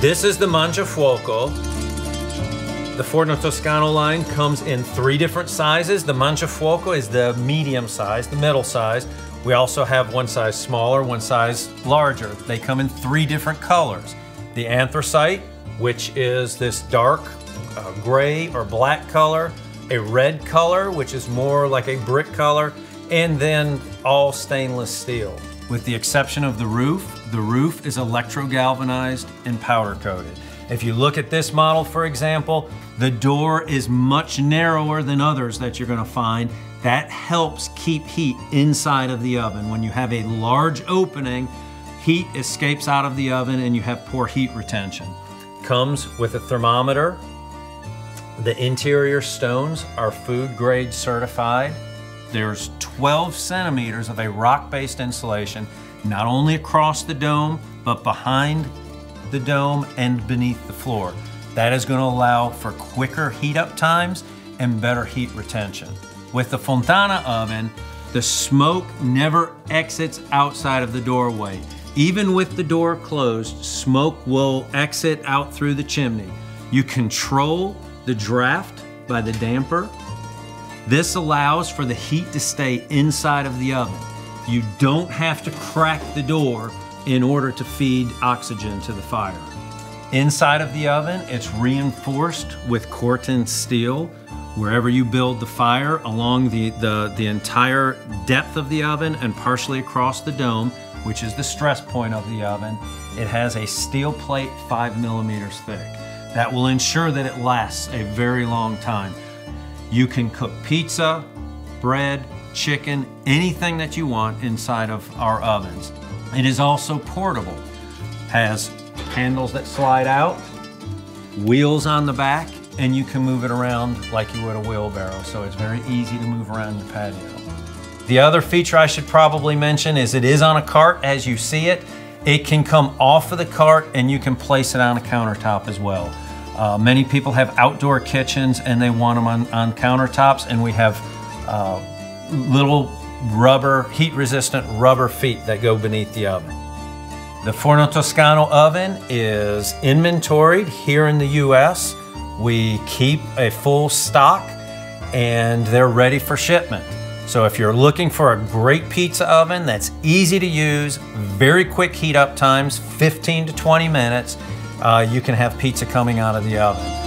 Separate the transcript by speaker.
Speaker 1: This is the Mangiafuoco. The Forno Toscano line comes in three different sizes. The Mangiafuoco is the medium size, the middle size. We also have one size smaller, one size larger. They come in three different colors. The anthracite, which is this dark uh, gray or black color, a red color, which is more like a brick color, and then all stainless steel. With the exception of the roof, the roof is electro galvanized and powder coated. If you look at this model, for example, the door is much narrower than others that you're gonna find. That helps keep heat inside of the oven. When you have a large opening, heat escapes out of the oven and you have poor heat retention. Comes with a thermometer. The interior stones are food grade certified. There's 12 centimeters of a rock-based insulation, not only across the dome, but behind the dome and beneath the floor. That is gonna allow for quicker heat up times and better heat retention. With the Fontana oven, the smoke never exits outside of the doorway. Even with the door closed, smoke will exit out through the chimney. You control the draft by the damper. This allows for the heat to stay inside of the oven. You don't have to crack the door in order to feed oxygen to the fire. Inside of the oven, it's reinforced with Corten steel. Wherever you build the fire along the, the, the entire depth of the oven and partially across the dome, which is the stress point of the oven, it has a steel plate five millimeters thick. That will ensure that it lasts a very long time. You can cook pizza, bread, chicken, anything that you want inside of our ovens. It is also portable. Has handles that slide out, wheels on the back, and you can move it around like you would a wheelbarrow. So it's very easy to move around your patio. The other feature I should probably mention is it is on a cart as you see it. It can come off of the cart and you can place it on a countertop as well. Uh, many people have outdoor kitchens and they want them on, on countertops and we have uh, little rubber, heat resistant rubber feet that go beneath the oven. The Forno Toscano oven is inventoried here in the US. We keep a full stock and they're ready for shipment. So if you're looking for a great pizza oven that's easy to use, very quick heat up times, 15 to 20 minutes, uh, you can have pizza coming out of the oven.